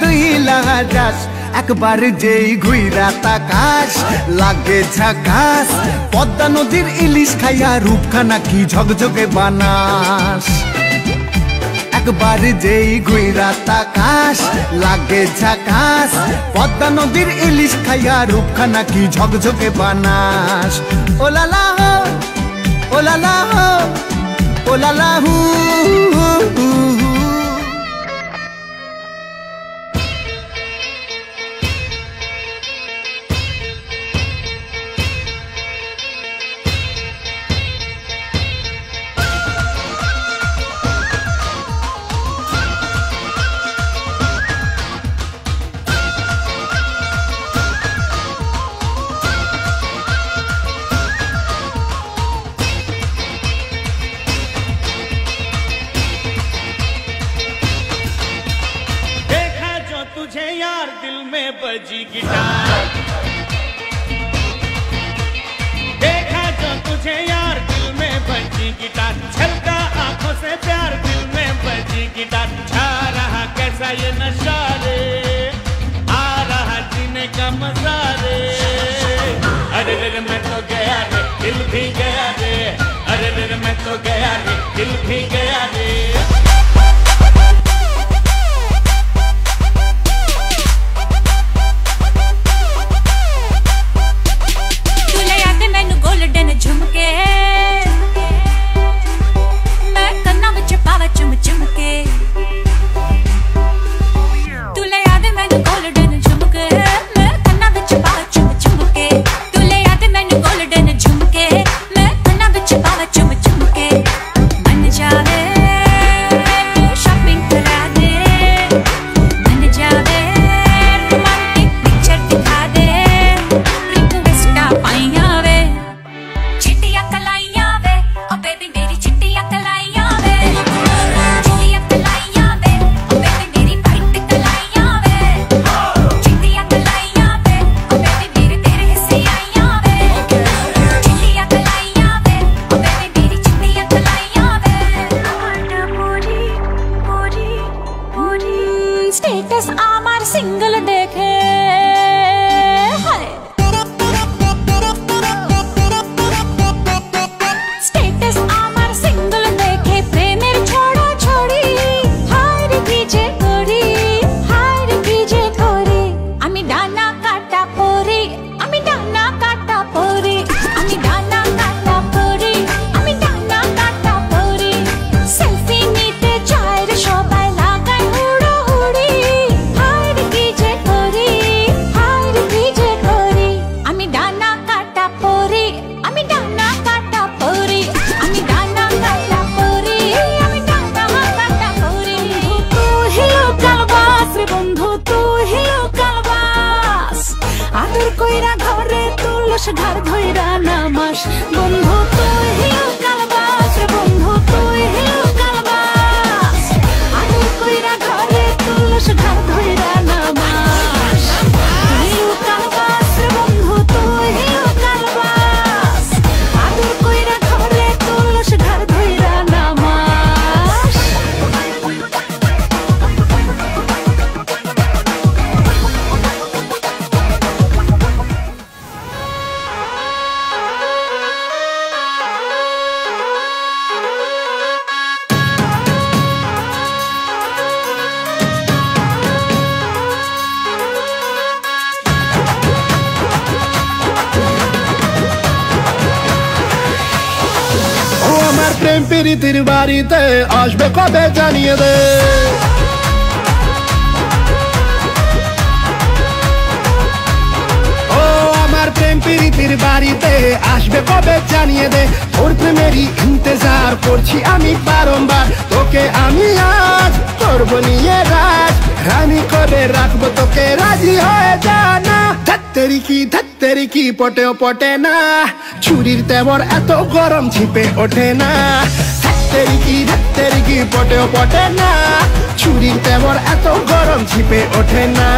দুই লাহা একবার যেই ঘুইরা তাকাস, লাগে ঝাকাস, পদ্মা নদীর ইলিশ খাইয়া রূপখানা কি ঝকঝকে বানাস। একবার যেই ঘুইরা তাকাস, লাগে ঝাকাস, পদ্মা নদীর ইলিশ খাইয়া রূপখানা কি ঝকঝকে বানাস। ওলালা হো ওলালা হো ओ लाला हूँ बजी गिटार। देखा जो तुझे यार, दिल में बजी गिटार। छलका आँखों से प्यार, दिल में बजी गिटार। छा रहा कैसा ये नशा रे आ रहा जीने का मज़ा रे अरे रे मैं तो गया रे, दिल भी गया रे। अरे रे, मैं तो गया रे, दिल भी गया रे। স্টেটাস আমার সিঙ্গল দেখে ঘরে তুলস ঘর ধৈরা নামাস। বন্ধু তুই প্রেম প্রীতির বাড়িতে আসবে কবে জানিয়ে দে। প্রীতির বাড়িতে আসবে কবে জানিয়ে দে। প্রেমেরই ইন্তজার করছি আমি বারংবার। তোকে আমি আজ করব নিয়ে রাজ। রানী রাখব, তোকে রাজি হয়ে জানা ধাত্তেরি কি ধাত্তেরি কি পটেও পটে না? ছুরির তেমর এত গরম ছিপে ওঠে না। তেরি কি ধাত্তেরি কি পটেও পটে না? ছুরির তেমর এত গরম ছিপে ওঠে না।